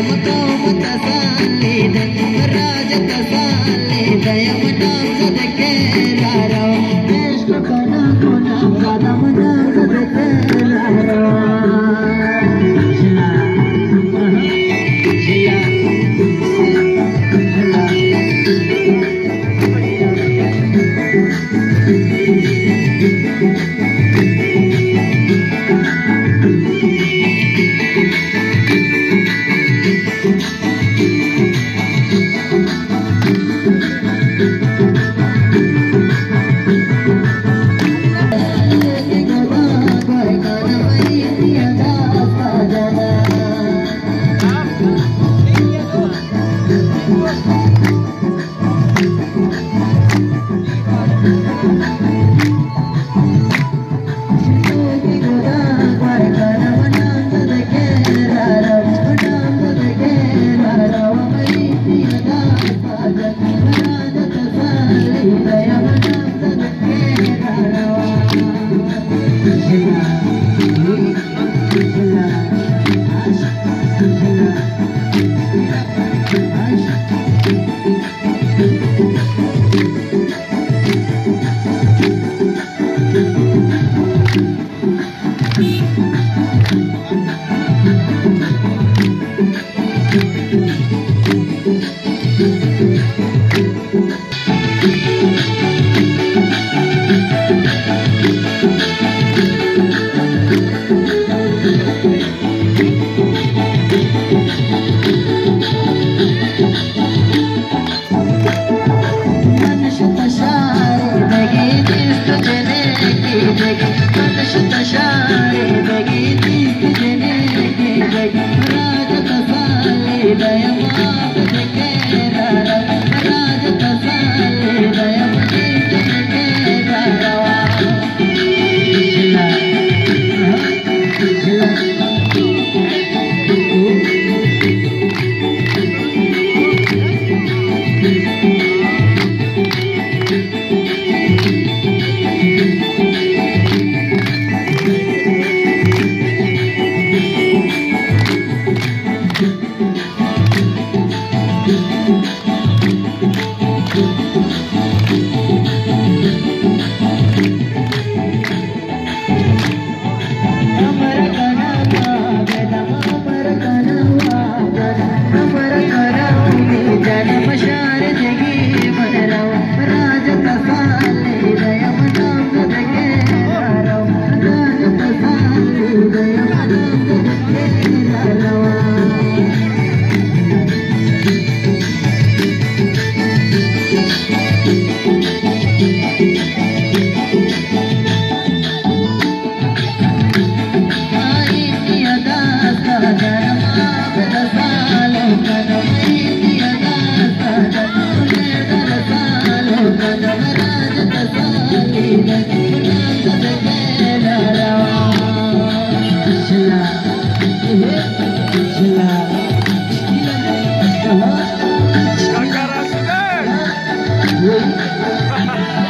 దయముతో Mutha సాలేద రాజత సాలేదయము 的阳光。Amen. Yeah.